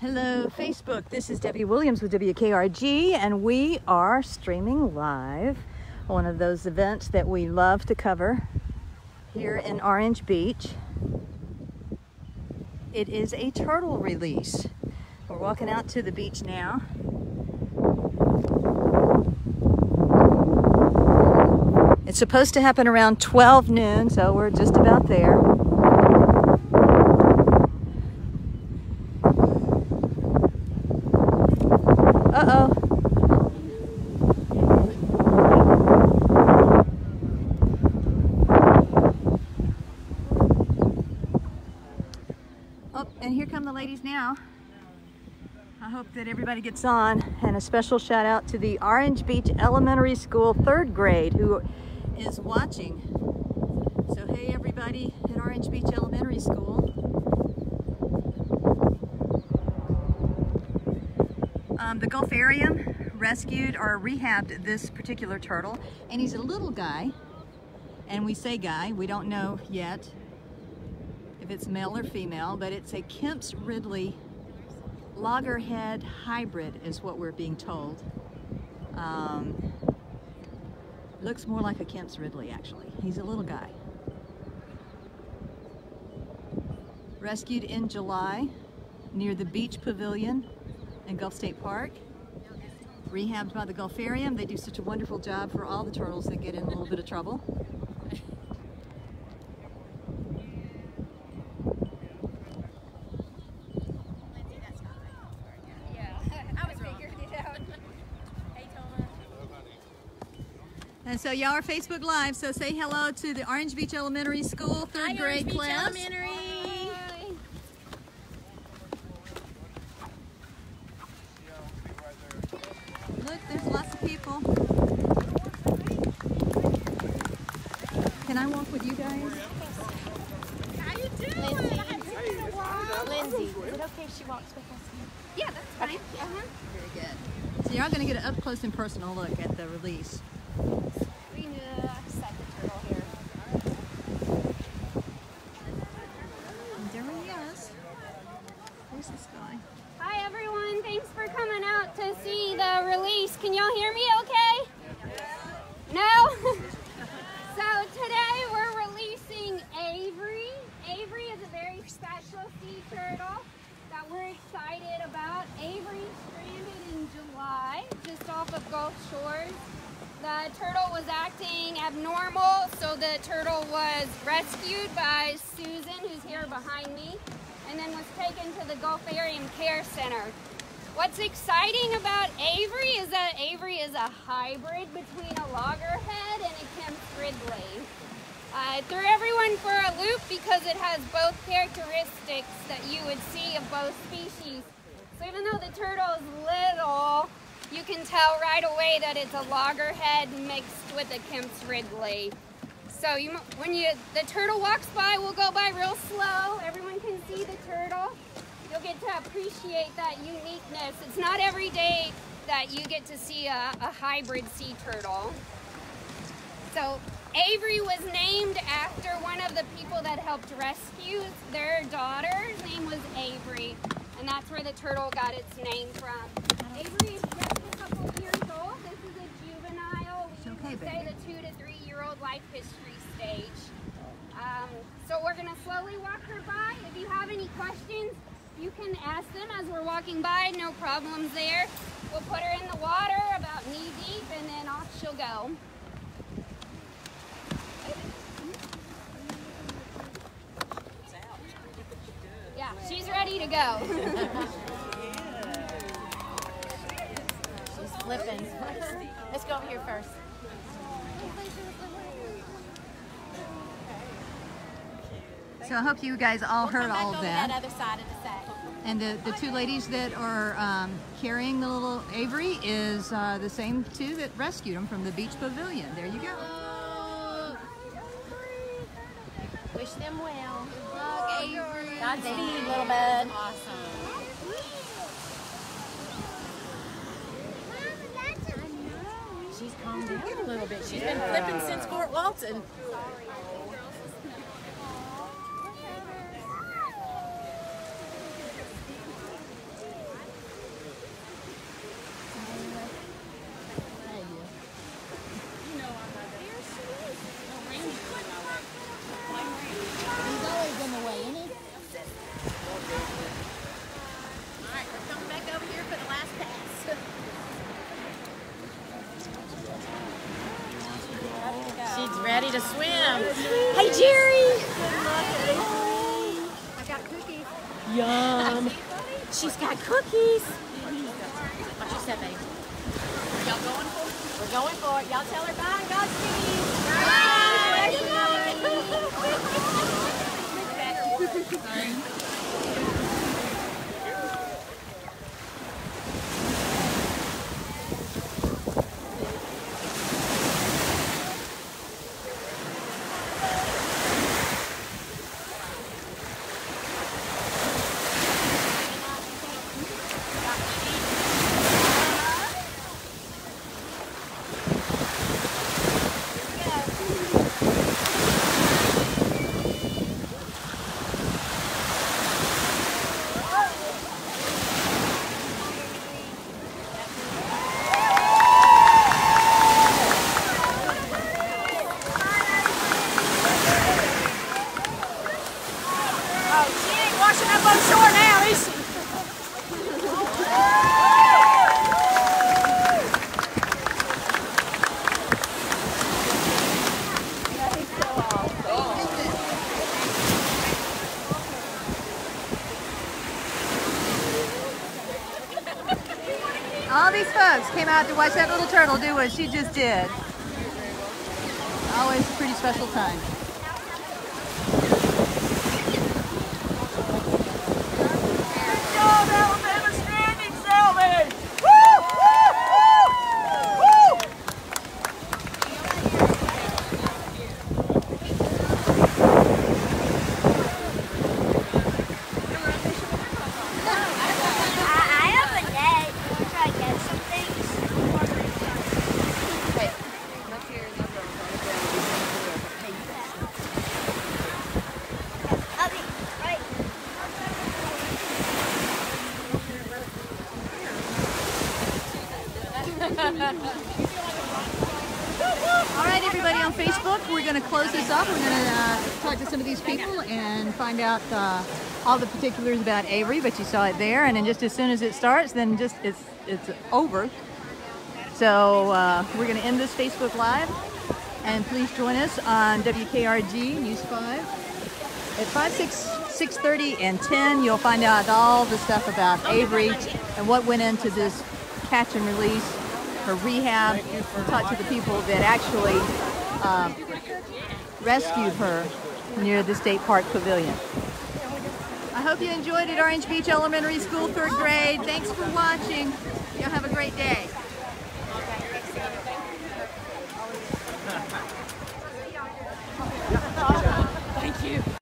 Hello, Facebook. This is Debbie Williams with WKRG, and we are streaming live one of those events that we love to cover here in Orange Beach. It is a turtle release. We're walking out to the beach now. It's supposed to happen around 12 noon, so we're just about there. Uh-oh. Oh, and here come the ladies now. I hope that everybody gets on. And a special shout out to the Orange Beach Elementary School third grade who is watching. So hey everybody at Orange Beach Elementary School. Um, the Gulfarium rescued or rehabbed this particular turtle and he's a little guy and we say guy, we don't know yet if it's male or female, but it's a Kemp's Ridley loggerhead hybrid is what we're being told. Um, looks more like a Kemp's Ridley actually. He's a little guy. Rescued in July near the Beach Pavilion in Gulf State Park. Rehabbed by the Gulfarium. They do such a wonderful job for all the turtles that get in a little bit of trouble. And so y'all are Facebook Live, so say hello to the Orange Beach Elementary School third Hi, grade Orange Beach class. Elementary. Look, there's lots of people. Can I walk with you guys? How you doing? Lindsay. I haven't seen a while. Lindsay, is it okay if she walks with us? Yeah, that's fine. Uh-huh. Very good. So you're going to get an up close and personal look at the release. We need to set the turtle here. And there he is. There's this guy. Hi, everyone. Thanks for coming out to see the release. Can y'all hear me okay? No? so today we're releasing Avery. Avery is a very special sea turtle that we're excited about. Avery stranded in July just off of Gulf Shores. The turtle was acting abnormal, so the turtle was rescued by Susan, who's here behind me, and then was taken to the Gulfarium Care Center. What's exciting about Avery is that Avery is a hybrid between a loggerhead and a Kemp's Ridley. Uh, I threw everyone for a loop because it has both characteristics that you would see of both species. So even though the turtle is little, you can tell right away that it's a loggerhead mixed with a Kemp's Ridley. So you, when you the turtle walks by, we'll go by real slow. Everyone can see the turtle. You'll get to appreciate that uniqueness. It's not every day that you get to see a, a hybrid sea turtle. So Avery was named after one of the people that helped rescue their daughter's name was Avery, and that's where the turtle got its name from. Avery is just a couple years old. This is a juvenile. We It's okay, usually say the two to three year old life history stage. Um, so we're gonna slowly walk her by. If you have any questions, you can ask them as we're walking by. No problems there. We'll put her in the water about knee deep, and then off she'll go. Yeah, she's ready to go. She's flipping. Let's go over here first. So I hope you guys all We'll heard all of that. that other side of the sack. And the, the two ladies that are um, carrying the little Avery is uh, the same two that rescued him from the beach pavilion. There you go. Wish them well. Look, Avery. Godspeed, little bud. She's calmed down a little bit. She's been flipping since Fort Walton. Ready to swim. Hey, Jerry. I got cookies. Yum. She's got cookies. What you said, babe? Y'all going for it? We're going for it. Y'all tell her bye and Godspeed. Oh, she ain't washing up on shore now, is she? All these folks came out to watch that little turtle do what she just did. Always a pretty special time. I, I have a net. Try to get some things. I'll be right. All right, everybody on Facebook, we're going to close this up. We're going to uh, talk to some of these people and find out uh, all the particulars about Avery, but you saw it there. And then just as soon as it starts, then just it's it's over. So uh, we're going to end this Facebook Live. And please join us on WKRG News 5 at 5, 6, 6.30 and 10. You'll find out all the stuff about Avery and what went into this catch and release, her rehab. Talk to the people that actually um, rescued her near the State Park Pavilion. I hope you enjoyed it, Orange Beach Elementary School, third grade. Thanks for watching. Y'all have a great day.